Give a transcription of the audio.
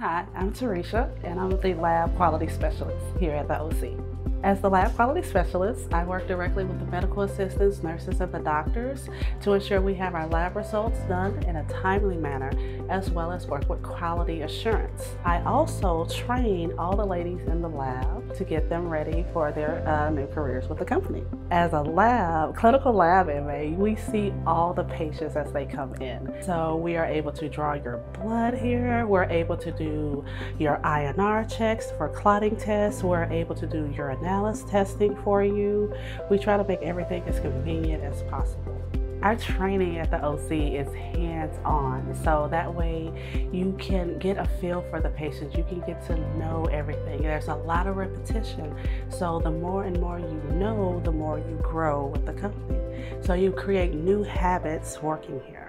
Hi, I'm Tarisha, and I'm the lab quality specialist here at the OC. As the lab quality specialist, I work directly with the medical assistants, nurses, and the doctors to ensure we have our lab results done in a timely manner, as well as work with quality assurance. I also train all the ladies in the lab to get them ready for their uh, new careers with the company. As a lab, clinical lab MA, we see all the patients as they come in. So we are able to draw your blood here, we're able to do your INR checks for clotting tests, we're able to do your urinalysis testing for you. We try to make everything as convenient as possible. Our training at the OC is hands-on, so that way you can get a feel for the patients. You can get to know everything. There's a lot of repetition, so the more and more you know, the more you grow with the company. So you create new habits working here.